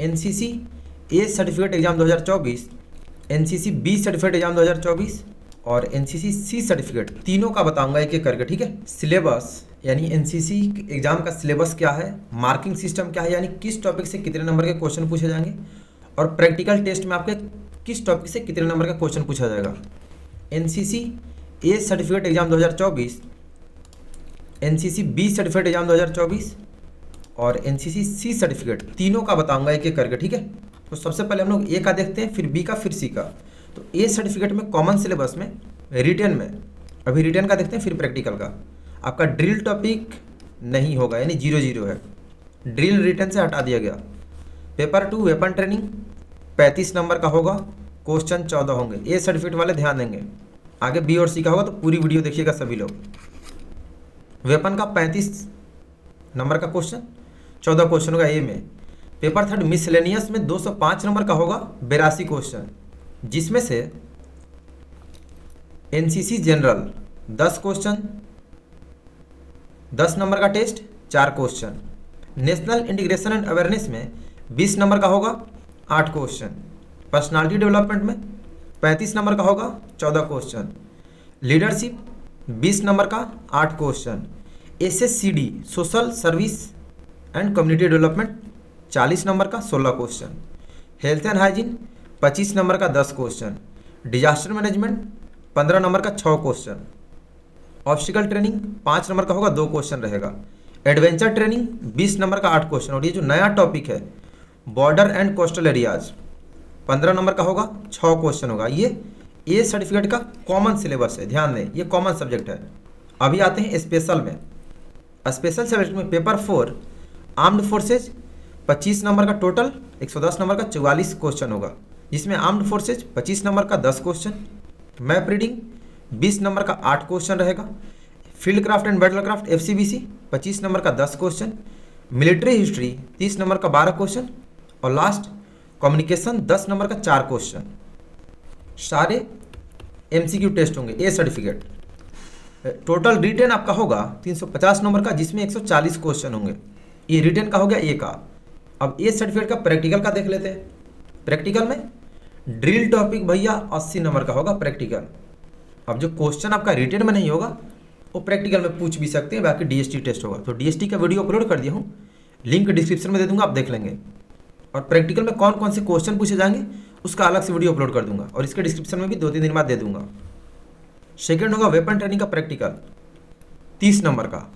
N C C A certificate exam 2024 N C C B certificate exam 2024 और N C सी C certificate तीनों का बताऊँगा एक एक करके, ठीक है? सिलेबस यानी एन सी सी एग्ज़ाम का सिलेबस क्या है मार्किंग सिस्टम क्या है, यानी किस टॉपिक से कितने नंबर के क्वेश्चन पूछे जाएँगे और प्रैक्टिकल टेस्ट में आपके किस टॉपिक से कितने नंबर का क्वेश्चन पूछा जाएगा। N C C A certificate exam 2024 N C C B certificate exam 2024 और एन सी सर्टिफिकेट तीनों का बताऊँगा एक एक करके, ठीक है? तो सबसे पहले हम लोग ए का देखते हैं, फिर बी का, फिर सी का। तो ए सर्टिफिकेट में कॉमन सिलेबस में रिटर्न में, अभी रिटर्न का देखते हैं, फिर प्रैक्टिकल का। आपका ड्रिल टॉपिक नहीं होगा, यानी ज़ीरो ज़ीरो है। ड्रिल रिटर्न से हटा दिया गया। पेपर टू वेपन ट्रेनिंग पैंतीस नंबर का होगा क्वेश्चन चौदह होंगे। ए सर्टिफिकेट वाले ध्यान देंगे। आगे बी और सी का होगा तो पूरी वीडियो देखिएगा सभी लोग। वेपन का पैंतीस नंबर का क्वेश्चन चौदह क्वेश्चन होगा ए में। पेपर थर्ड मिसलेनियस में 205 नंबर का होगा बेरासी क्वेश्चन जिसमें से एनसीसी जनरल 10 क्वेश्चन 10 नंबर का टेस्ट चार question national integration and awareness में 20 नंबर का होगा आठ क्वेश्चन पर्सनालिटी डेवलपमेंट में 35 नंबर का होगा 14 क्वेश्चन लीडरशिप 20 नंबर का आठ question S S C D social service and community development 40 number का 16 question. Health and hygiene 25 number का 10 क्वेश्चन। डिजास्टर मैनेजमेंट 15 नंबर का 6 क्वेश्चन। ऑप्शिकल ट्रेनिंग 5 नंबर का होगा, दो क्वेश्चन रहेगा। एडवेंचर ट्रेनिंग 20 नंबर का आठ क्वेश्चन। और ये जो नया टॉपिक है, border and coastal areas 15 number का होगा 6 क्वेश्चन होगा। ये ए सर्टिफिकेट का कॉमन सिलेबस है, ध्यान दें, ये कॉमन सब्जेक्ट है। अभी आते हैं स्पेशल में। स्पेशल सब्जेक्ट में paper four armed forces 25 number का टोटल 110 नंबर का 44 क्वेश्चन होगा। जिसमें आर्म्ड फोर्सेज 25 नंबर का 10 क्वेश्चन, मैप रीडिंग 20 नंबर का 8 क्वेश्चन रहेगा, field craft and battle craft F C 25 number का 10 क्वेश्चन, मिलिट्री हिस्ट्री 30 नंबर का 12 क्वेश्चन, और लास्ट कम्युनिकेशन 10 नंबर का चार क्वेश्चन। सारे एमसीक्यू टेस्ट होंगे ए सर्टिफिकेट। टोटल रिटर्न आपका होगा 350 नंबर का, जिसमें 140 क्वेश्चन होंगे। ये रिटर्न का हो गया ए का। अब ए सर्टिफिकेट का प्रैक्टिकल का देख लेते हैं। प्रैक्टिकल में ड्रिल टॉपिक भैया 80 नंबर का होगा प्रैक्टिकल अब जो क्वेश्चन आपका रिटर्न में नहीं होगा, वो प्रैक्टिकल में पूछ भी सकते हैं, बाकी डीएसटी टेस्ट होगा। तो डीएसटी का वीडियो अपलोड कर दिया हूँ। लिंक डिस्क्रिप्शन में दे दूँगा, आप देख लेंगे। और प्रैक्टिकल में कौन कौन से क्वेश्चन पूछे जाएँगे, उसका अलग से वीडियो अपलोड कर दूँगा। और इसके डिस्क्रिप्शन में भी दो तीन दिन बाद दे दूँगा। सेकेंड होगा वेपन ट्रेनिंग का प्रैक्टिकल तीस नंबर का।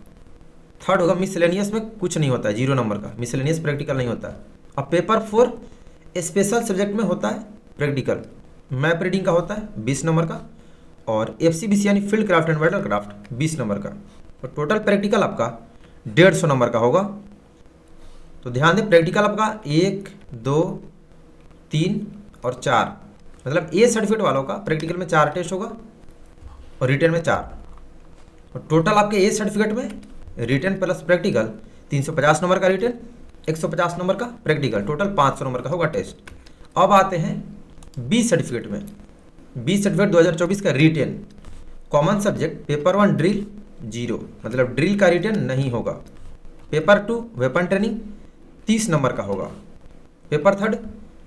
थर्ड होगा मिसलेनियस में कुछ नहीं होता है ज़ीरो नंबर का। मिसलेनियस प्रैक्टिकल नहीं होता। है अब पेपर फोर स्पेशल सब्जेक्ट में होता है प्रैक्टिकल मैप रीडिंग का होता है बीस नंबर का और एफ़ सी बी सी यानी field craft and battle craft बीस नंबर का। और टोटल प्रैक्टिकल आपका डेढ़ सौ नंबर का होगा। तो ध्यान दें प्रैक्टिकल आपका एक, दो, तीन और चार। मतलब ए सर्टिफिकेट वालों का प्रैक्टिकल में चार टेस्ट होगा और रिटर्न में चार। और टोटल आपके ए सर्टिफिकेट में रिटर्न प्लस प्रैक्टिकल 350 नंबर का रिटर्न 150 नंबर का प्रैक्टिकल, टोटल 500 नंबर का होगा टेस्ट। अब आते हैं बी सर्टिफिकेट में। बी सर्टिफिकेट 2024 का written common subject paper one drill zero मतलब ड्रिल का रिटर्न नहीं होगा। Paper two weapon training 30 number का होगा। पेपर थर्ड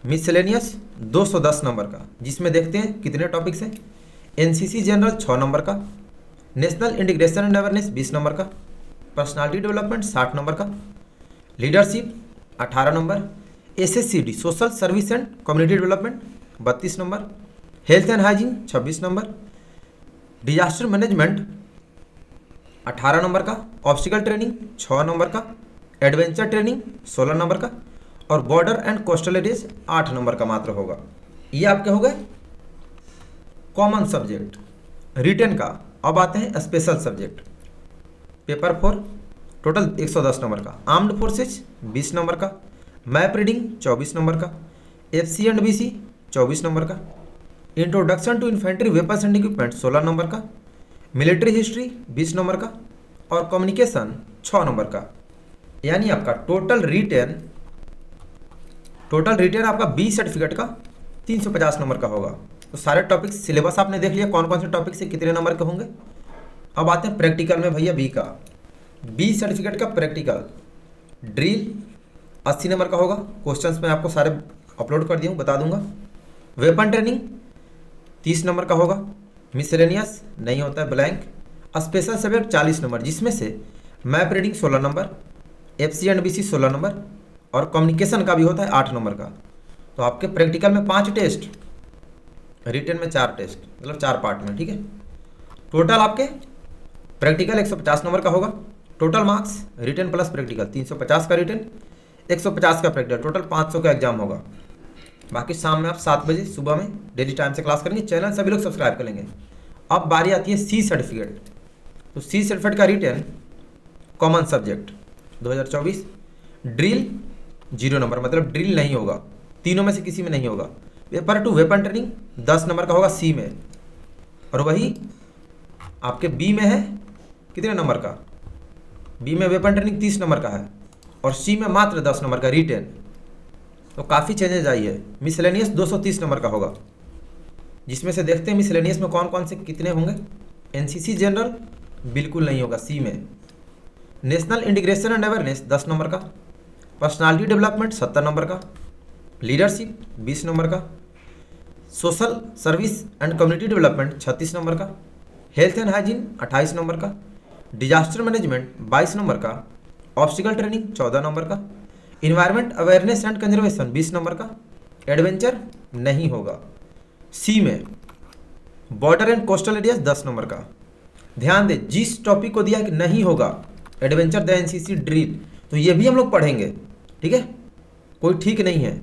मिसलेनियस 210 नंबर का। जिसमें देखते हैं कितने टॉपिक्स हैं? एनसीसी जनरल छः नंबर का। नेशनल इंटीग्रेशन एंड अवेयरनेस बीस नंबर का। पर्सनालिटी डेवलपमेंट साठ नंबर का। लीडरशिप अठारह number. SSCD social service and community development बत्तीस नंबर। हेल्थ एंड हाइजीन छब्बीस नंबर। डिजास्टर मैनेजमेंट अठारह नंबर का। ऑब्स्टिकल ट्रेनिंग छः नंबर का। एडवेंचर ट्रेनिंग सोलह नंबर का। और बॉर्डर एंड कोस्टल एरियाज़ आठ नंबर का मात्र होगा। ये आपके हो गए कॉमन सब्जेक्ट रिटर्न का। अब आते हैं special subject paper four, total 110 number का। आर्म्ड फोर्सेज 20 नंबर का। मैप रीडिंग 24 नंबर का। F C and B C, चौबीस नंबर का। Introduction to infantry weapons and equipment 16 number का। मिलिट्री हिस्ट्री 20 नंबर का। और कम्युनिकेशन 6 नंबर का। यानी आपका टोटल रिटर्न टोटल रिटर्न आपका बी सर्टिफिकेट का 350 नंबर का होगा। तो सारे टॉपिक्स सिलेबस आपने देख लिया कौन कौन से टॉपिक से कितने नंबर के होंगे? अब आते हैं प्रैक्टिकल में भैया बी का। बी सर्टिफिकेट का प्रैक्टिकल ड्रिल अस्सी नंबर का होगा। क्वेश्चंस मैं आपको सारे अपलोड कर दिया हूँ, बता दूँगा। वेपन ट्रेनिंग तीस नंबर का होगा। मिसलेनियस नहीं होता है ब्लैंक स्पेशल सब्जेक्ट चालीस नंबर, जिसमें से मैप रीडिंग सोलह number F C and B C सोलह नंबर, और कम्युनिकेशन का भी होता है आठ नंबर का। तो आपके प्रैक्टिकल में पाँच टेस्ट रिटर्न में चार टेस्ट मतलब चार पार्ट में, ठीक है? टोटल आपके प्रैक्टिकल 150 नंबर का होगा। Total marks written plus practical 350 का रिटर्न 150 का प्रैक्टिकल टोटल 500 का एग्ज़ाम होगा। बाकी शाम में आप सात बजे सुबह में डेली टाइम से क्लास करेंगे। चैनल सभी लोग सब्सक्राइब कर लेंगे। अब बारी आती है सी सर्टिफिकेट तो सी सर्टिफिकेट का written common subject 2024 drill zero number मतलब ड्रिल नहीं होगा। तीनों में से किसी में नहीं होगा। पेपर टू वेपन ट्रेनिंग दस नंबर का होगा सी में। और वही आपके बी में है। कितने नंबर का? बी में वेपन ट्रेनिंग तीस नंबर का है और सी में मात्र दस नंबर का रिटेन तो काफ़ी चेंजेज आई है। मिसलेनियस 230 नंबर का होगा। जिसमें से देखते हैं मिसलेनियस में कौन कौन से कितने होंगे? एनसीसी जनरल बिल्कुल नहीं होगा सी में। नेशनल इंटीग्रेशन एंड अवेयरनेस दस नंबर का। पर्सनालिटी डेवलपमेंट सत्तर नंबर का। लीडरशिप बीस नंबर का। Social service and community development छत्तीस नंबर का। हेल्थ एंड हाइजीन अट्ठाईस नंबर का। डिजास्टर मैनेजमेंट बाईस नंबर का। ऑब्स्टिकल ट्रेनिंग चौदह नंबर का। इन्वायरमेंट अवेयरनेस एंड कंजर्वेशन बीस नंबर का। एडवेंचर नहीं होगा। सी में बॉर्डर एंड कोस्टल एरियाज़ दस नंबर का। ध्यान दें, जिस टॉपिक को दिया कि नहीं होगा एडवेंचर द एनसीसी ड्रिल तो ये भी हम लोग पढ़ेंगे, ठीक है? कोई ठीक नहीं है,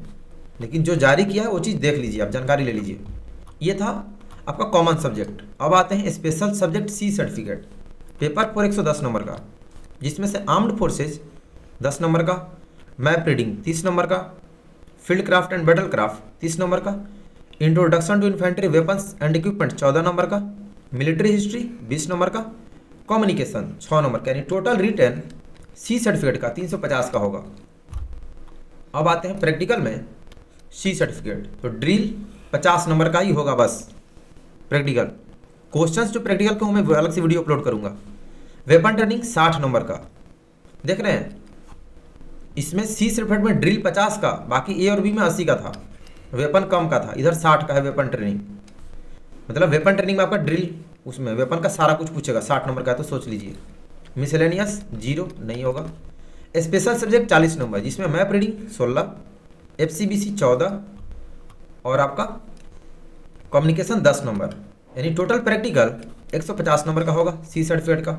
लेकिन जो जारी किया है, वो चीज़ देख लीजिए, आप जानकारी ले लीजिए। ये था आपका कॉमन सब्जेक्ट अब आते हैं special subject C certificate paper four 110 number का, जिसमें से आर्म्ड फोर्सेज 10 नंबर का मैप रीडिंग 30 नंबर का field craft and battle craft 30 number का introduction to infantry weapons and equipment 14 number का मिलिट्री हिस्ट्री 20 नंबर का कम्युनिकेशन 6 नंबर का, यानी टोटल रिटर्न सी सर्टिफिकेट का 350 का होगा। अब आते हैं प्रैक्टिकल में सी सर्टिफिकेट तो ड्रिल 50 नंबर का ही होगा बस प्रैक्टिकल क्वेश्चंस जो प्रैक्टिकल को मैं अलग से वीडियो अपलोड करूँगा। वेपन ट्रेनिंग 60 नंबर का। देख रहे हैं? इसमें सी सर्टिफिकेट में ड्रिल 50 का, बाकी ए और बी में 80 का था। वेपन कम का था, इधर 60 का है वेपन ट्रेनिंग मतलब वेपन ट्रेनिंग में आपका ड्रिल उसमें वेपन का सारा कुछ पूछेगा 60 नंबर का है तो सोच लीजिए। मिसलेनियस ज़ीरो नहीं होगा। स्पेशल सब्जेक्ट 40 नंबर जिसमें map reading 16 F C B C चौदह, और आपका कम्युनिकेशन 10 नंबर यानी टोटल प्रैक्टिकल 150 नंबर का होगा सी सर्टिफिकेट का।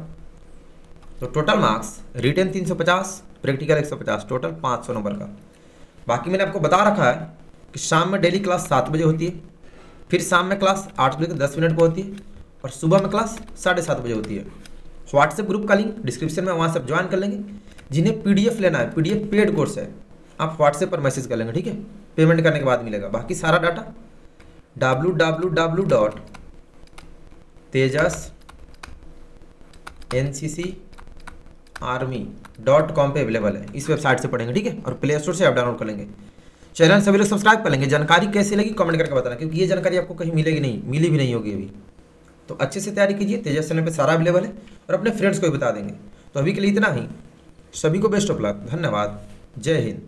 तो total marks written 350 practical 150 total 500 number का। बाकी मैंने आपको बता रखा है कि शाम में डेली क्लास सात बजे होती है, फिर शाम में क्लास आठ बजे दस मिनट पर होती है और सुबह में क्लास साढ़े सात बजे होती है। व्हाट्सएप ग्रुप का लिंक डिस्क्रिप्शन में वहाँ से ज्वाइन कर लेंगे। जिन्हें पीडीएफ लेना है पीडीएफ पेड कोर्स है, आप व्हाट्सएप पर मैसेज कर लेंगे, ठीक है? पेमेंट करने के बाद मिलेगा। बाकी सारा data W W W dot Tejas N C C army dot com पर अवेलेबल है। इस वेबसाइट से पढ़ेंगे, ठीक है? और प्ले स्टोर से आप डाउनलोड कर लेंगे। चैनल सभी लोग सब्सक्राइब कर लेंगे। जानकारी कैसे लगी कमेंट करके बताना, क्योंकि ये जानकारी आपको कहीं मिलेगी नहीं, मिली भी नहीं होगी अभी। तो अच्छे से तैयारी कीजिए, तेजस चैनल पर सारा अवेलेबल है और अपने फ्रेंड्स को भी बता देंगे। तो अभी के लिए इतना ही। सभी को बेस्ट ऑफ़ लक धन्यवाद। जय हिंद।